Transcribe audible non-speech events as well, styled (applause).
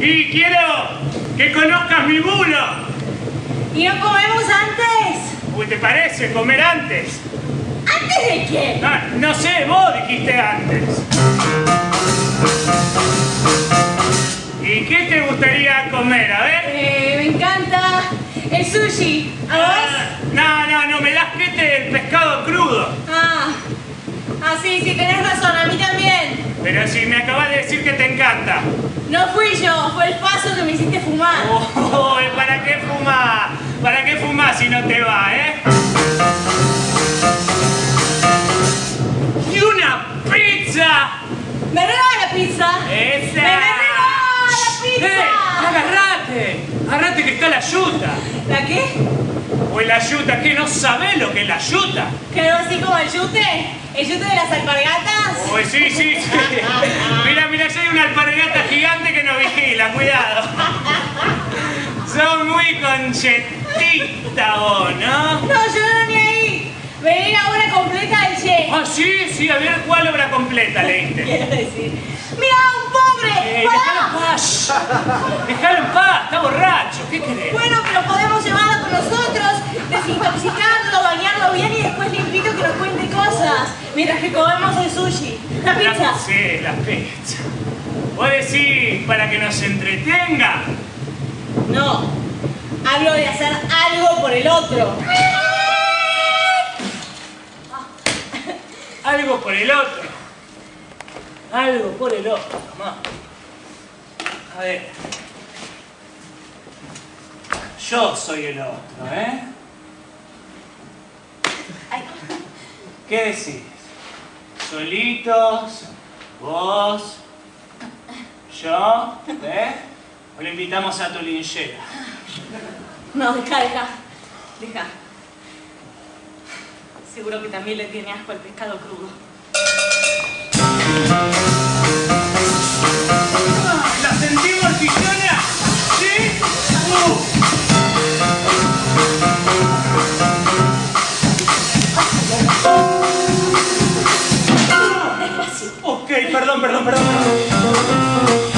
Y quiero que conozcas mi bulo. ¿Y no comemos antes? Uy, ¿te parece comer antes? ¿Antes de qué? Ah, no sé, vos dijiste antes. ¿Y qué te gustaría comer? A ver. Eh, me encanta el sushi. ¿A vos? Ah, No, no, no, me das que te el pescado crudo. Ah, ah, sí, sí, tenés razón, a mí también. Pero si me acabas de decir que te encanta. No fui yo, fue el paso que me hiciste fumar. Oh, ¿para qué fumar? ¿Para qué fumar si no te va, eh? ¡Y una pizza! ¿Me regalas la pizza? ¡Esa! ¡Me regalas la ¡Eh! pizza! ¡Agarrate! ¡Agarrate que está la yuta! ¿La qué? ¿O la yuta? ¿Qué? ¿No sabés lo que es la yuta? ¿Creo así como el yute? ¿El yute de las alpargatas? Uy, sí, sí, sí. (laughs) Mira, mira, ya hay una alpargata gigante que nos vigila, cuidado. Son muy conchetita vos, ¿no? No, yo no ni ahí. Vení la obra completa del Che. Ah, sí, sí, a ver cuál obra completa leíste. (laughs) Quiero decir. ¡Mira, un pobre! Eh, déjalo en paz. Déjalo en paz, está borracho. ¿Qué querés? Mientras que comemos el sushi. La pizza. La, sí, la pizza. ¿Vos decís para que nos entretenga? No. Hablo de hacer algo por el otro. Algo por el otro. Algo por el otro, mamá. A ver. Yo soy el otro, ¿eh? Ay, ¿Qué decís? ¿Solitos? ¿Vos? ¿Yo? ¿Eh? ¿O le invitamos a tu linchera? no, deja, deja. Deja. Seguro que también le tiene asco al pescado crudo. ¿La sentimos, Tiziana? ¿Sí? Uh. Perdón, perdón. perdón.